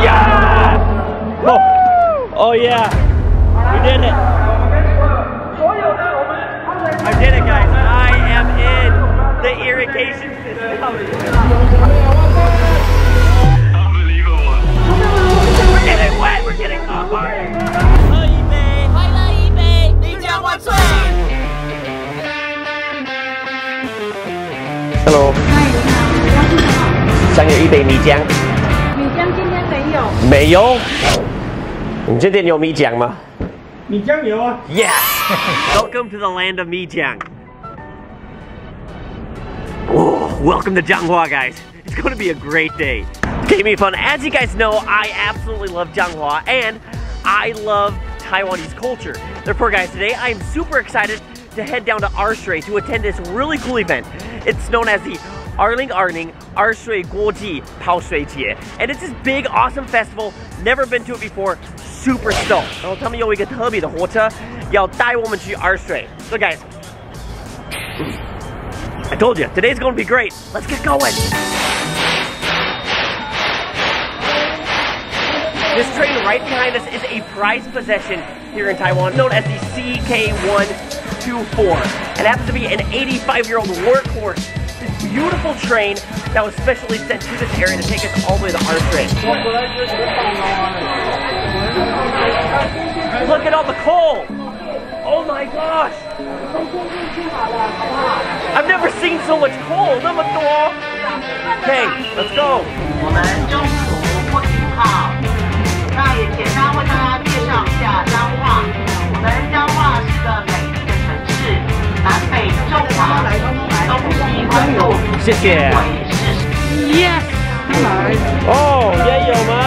Yes! Oh, oh yeah. We did it. I did it, guys. I am in the irrigation system. Unbelievable. We're getting wet. We're getting hot. Hello，想有一杯米浆。米浆今天没有。没有？你这边有米浆吗？米浆有啊。Yes. Welcome to the land of Oh, welcome to Changhua, guys. It's going to be a great day. It's me fun. As you guys know, I absolutely love Changhua and I love Taiwanese culture. Therefore, guys, today I am super excited to head down to Ershui to attend this really cool event. It's known as the Arling Arning Arshui Guoji Pao Shui Jie. And it's this big, awesome festival. Never been to it before. Super stoked. 然后他们有一个特别的火车要带我们去 Arshui. So guys, I told you, today's gonna be great. Let's get going. This train right behind us is a prized possession here in Taiwan, known as the CK124. It happens to be an 85-year-old workhorse. This beautiful train that was specially sent to this area to take us all the way to Arstray. Look at all the coal! Oh my gosh! I've never seen so much coal! 那么多! Okay, let's go! 我们中途不停靠。那也简单为大家介绍一下彰化。 Yes! Hello. Oh, yeah, yo, ma.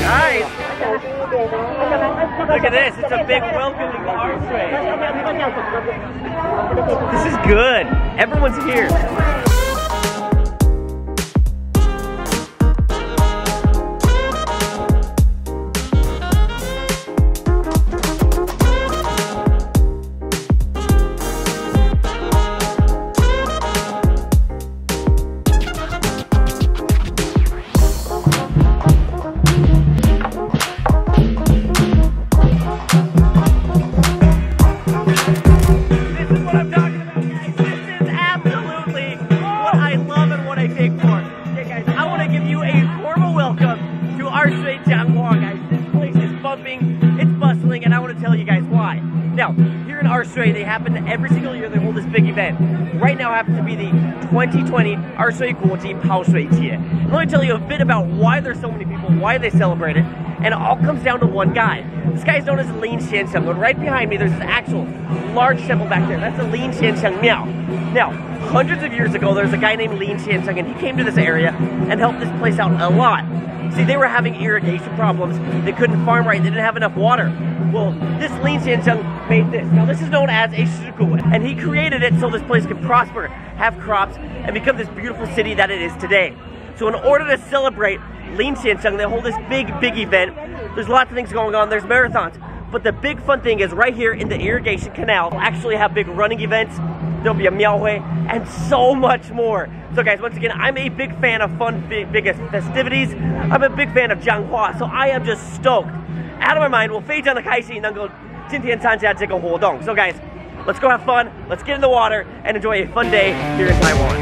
Nice. Look at this, it's a big welcoming arms. This is good. Everyone's here. Here Ershui, they happen every single year they hold this big event. Right now happens to be the 2020 Ershui Guoji Pao Shui Jie. And let me tell you a bit about why there's so many people, why they celebrate it, and it all comes down to one guy. This guy is known as Lin Xiansheng. But right behind me, there's this actual large temple back there. That's the Lin Xiansheng Miao. Now, hundreds of years ago, there's a guy named Lin Xiansheng, and he came to this area and helped this place out a lot. See, they were having irrigation problems. They couldn't farm right. They didn't have enough water. Well, this Lin Xiansheng made this. Now this is known as a Shuzuku, and he created it so this place can prosper, have crops, and become this beautiful city that it is today. So in order to celebrate Lin Xiansheng, they hold this big, big event. There's lots of things going on, there's marathons. But the big fun thing is right here in the irrigation canal, we'll actually have big running events, there'll be a Miaohui, and so much more. So guys, once again, I'm a big fan of fun, big, biggest festivities. I'm a big fan of Changhua, so I am just stoked. Out of my mind, we'll fade down the kaisi and then go 今天参加这个活动. So guys, let's go have fun. Let's get in the water and enjoy a fun day here in Taiwan.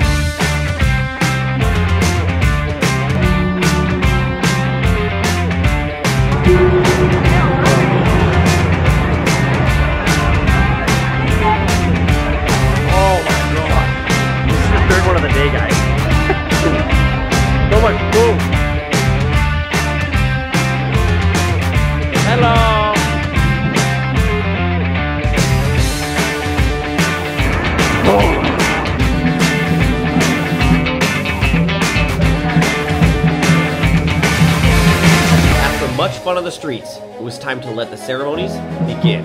Oh Streets, it was time to let the ceremonies begin.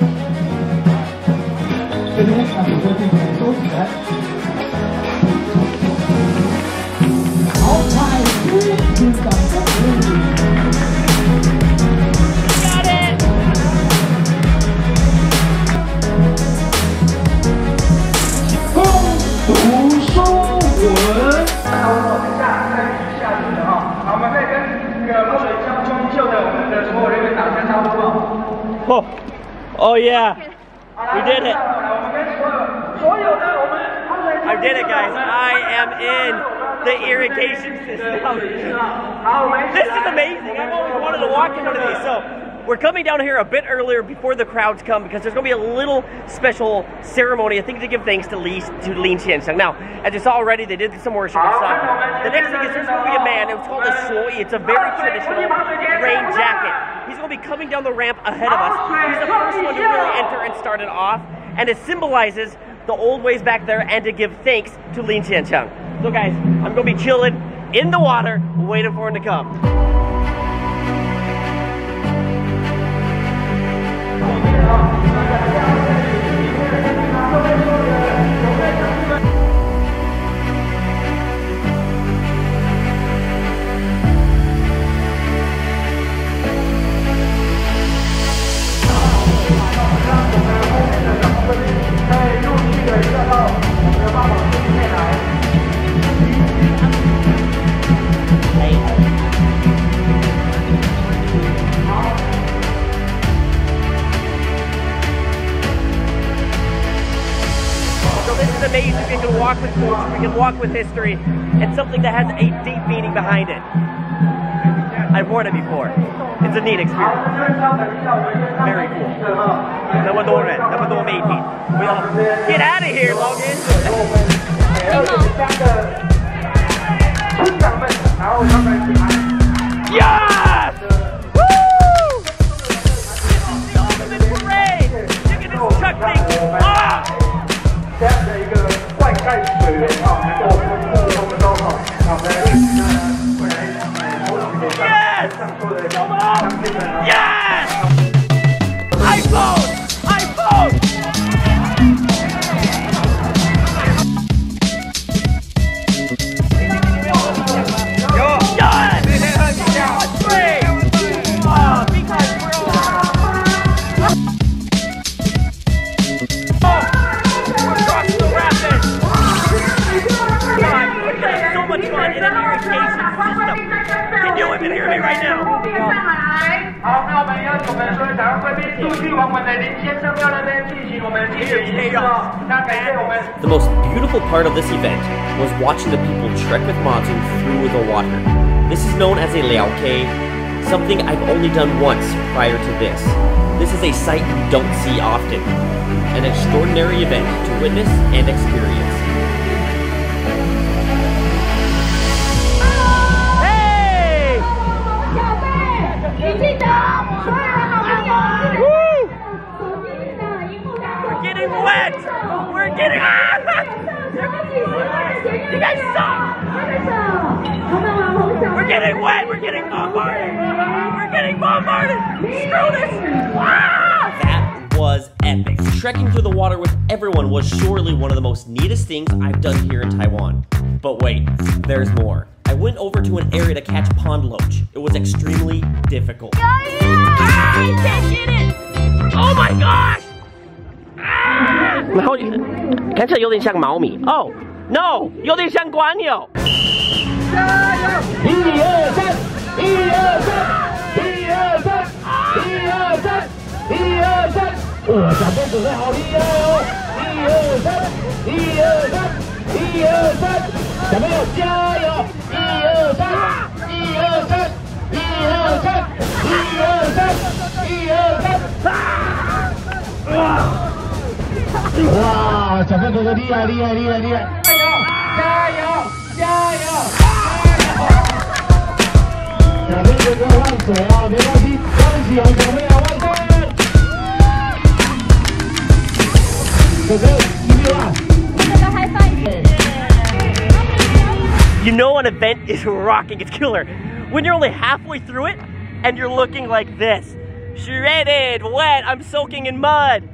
Oh, oh yeah, we did it. I did it, guys. I am in the irrigation system. This is amazing. I've always wanted to walk in one of these. So we're coming down here a bit earlier before the crowds come because there's going to be a little special ceremony, I think, to give thanks to Li to Lin Xiansheng. Now, as you saw already, they did some worship and stuff. The next thing is there's going to be a man. It's called a shuoi. It's a very traditional rain jacket. He's going to be coming down the ramp ahead of us. He's the first one to really enter and start it off, and it symbolizes the old ways back there and to give thanks to Lin Xiansheng. So, guys, I'm going to be chilling in the water, waiting for him to come. Walk with history, and something that has a deep meaning behind it. I've worn it before. It's a neat experience. Very cool. Number Norman, number Norman 18. We all get out of here, Logan. Yes! Woo! The ultimate parade! Look at this truck thing! Ah! 盖水了，好 好，那我们邀请我们所有掌贵宾继续往我们的林先生庙那边进行我们祭典仪式哦。那感谢我们。 The most beautiful part of this event was watching the people trek with Mazu through the water. This is known as a liaokei, something I've only done once prior to this. This is a sight you don't see often. An extraordinary event to witness and experience. We're getting wet! We're getting bombarded! We're getting bombarded! Screw this! That was epic. Trekking through the water with everyone was surely one of the most neatest things I've done here in Taiwan. But wait, there's more. I went over to an area to catch pond loach. It was extremely difficult. Oh, yeah! ah! Oh my gosh! 然后看起来有点像毛米哦、no，有点像瓜牛。一二三，一二三，一二三，一二三，一二三，哇，小贝准备好厉害哦！一二三，一二三，一二三，小朋友加油！一二三，一二三，一二三，一二三，一二三，哇，小贝哥哥厉害厉害厉害厉害！加油！加油！加油！小贝哥哥换水啊，没关系，恭喜我们小朋友万岁！哥哥，一六二。 You know an event is rocking, it's killer. When you're only halfway through it and you're looking like this. Shredded, wet, I'm soaking in mud.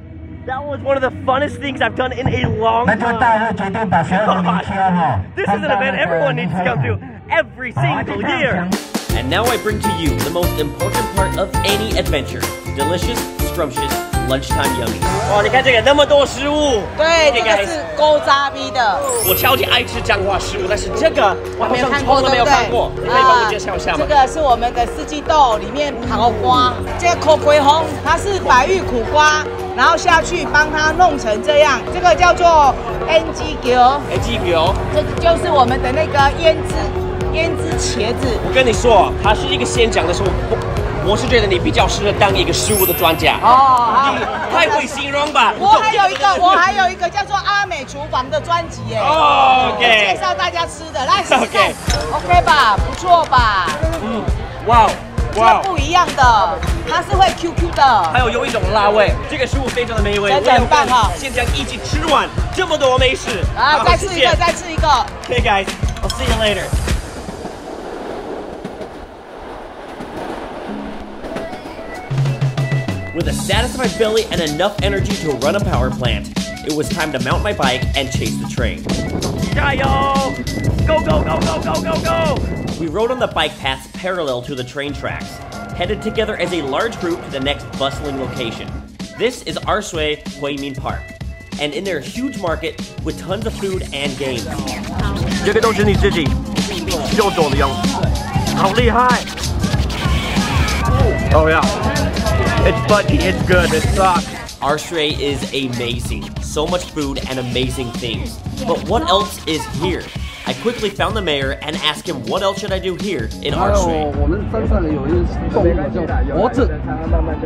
That was one of the funnest things I've done in a long 那就大 time. 会决定把所有的明天哈， This is an event everyone needs to come to every single year. And now I bring to you the most important part of any adventure delicious, scrumptious lunchtime yummy. 哇，你看这个那么多食物，对，这 Okay, 个 guys 是勾扎逼的，我超级爱吃彰化食物，但是这个我好像从来没有看过，你可以帮我介绍一下吗这？个是我们的四季豆，里面刨瓜，这个口葵红，它是白玉苦瓜， 然后下去帮它弄成这样，这个叫做 N G 牛，哎，鸡油，这就是我们的那个胭脂胭脂茄子。我跟你说，它是一个先讲的时候，我我是觉得你比较适合当一个食物的专家。哦，你太会形容吧？我还有一个，我还有一个叫做阿美厨房的专辑耶。哦介绍大家吃的，来试试看 OK，OK 吧？不错吧？嗯哇哦这个不一样的，它是会 QQ 的。还有有一种辣味，这个食物非常的美味，真的很棒哈现在一起吃完这么多美食啊，好再吃一个，谢谢再吃一个。 Okay, guys, I'll see you later. With a satisfied belly and enough energy to run a power plant, it was time to mount my bike and chase the train. 加油! Go, go, go, go, go, go, go! We rode on the bike paths parallel to the train tracks, headed together as a large group to the next bustling location. This is Ershui Huimin Park, and in their huge market with tons of food and games. Oh yeah, it's fudgy, it's good, it sucks. Ershui is amazing. So much food and amazing things. But what else is here? I quickly found the mayor and asked him what else should I do here in 还有 Arsray. 我们山上有一只动物叫猴子，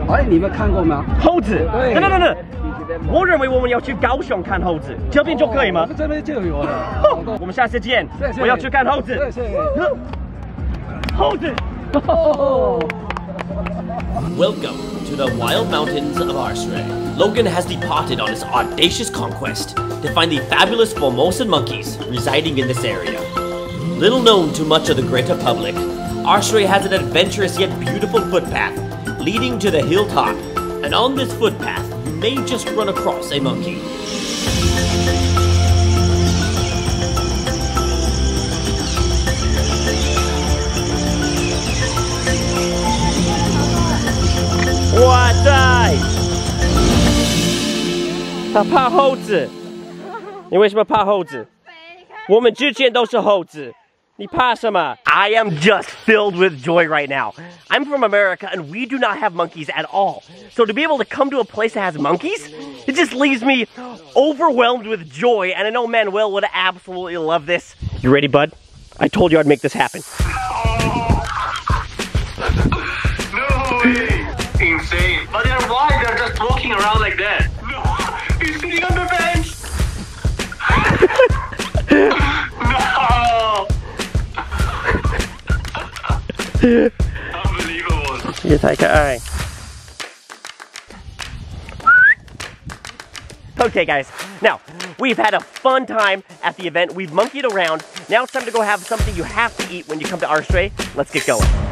哎，你们看过吗？猴子，对等等等等，我认为我们要去高雄看猴子，这边就可以吗我们？这边就有了。我们下次见谢谢，我要去看猴子。谢谢。猴子。 Welcome to the wild mountains of Ershui. Logan has departed on his audacious conquest to find the fabulous Formosan monkeys residing in this area. Little known to much of the greater public, Ershui has an adventurous yet beautiful footpath leading to the hilltop. And on this footpath, you may just run across a monkey. 哇塞！他怕猴子，你为什么怕猴子？我们之前都是猴子，你怕什么？I am just filled with joy right now. I'm from America and we do not have monkeys at all. So to be able to come to a place that has monkeys, it just leaves me overwhelmed with joy. And I know Manuel would absolutely love this. You ready, bud? I told you I'd make this happen. walking around like that. No, he's sitting on the bench. no. Unbelievable. You take it, alright. Okay, guys. Now, we've had a fun time at the event. We've monkeyed around. Now it's time to go have something you have to eat when you come to Ershui. Let's get going.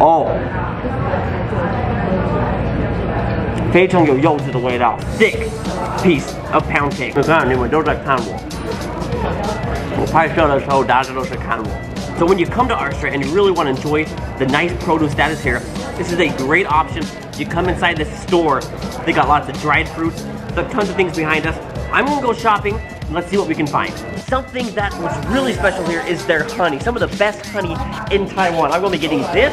Oh. 非常有柚子的味道，thick piece of pound cake。你看，你们都在看我。我拍摄的时候，大家都是看我。So when you come to Arstray and you really want to enjoy the nice produce that is here, this is a great option. You come inside this store, they got lots of dried fruits, there are tons of things behind us. I'm gonna go shopping and let's see what we can find. Something that was really special here is their honey. Some of the best honey in Taiwan. I'm gonna be getting this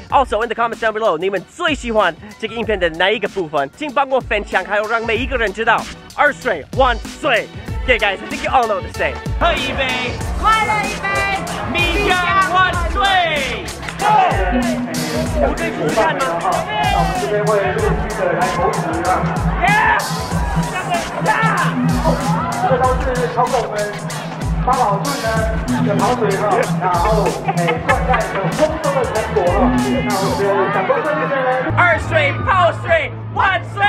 Also in the comments down below，你们最喜欢这个影片的哪一个部分？请帮我分享，还有让每一个人知道二水万岁！Okay, guys, I think you all know to say. 喝一杯，快乐一杯，米家万岁！我可以出去看吗？我们这边会陆续的来投食啊。这个都是超过我们八宝顿呢，的跑水哈，然后哎，灌溉一丰收的成果哈，那我们的闪光车队的二水泡水万岁。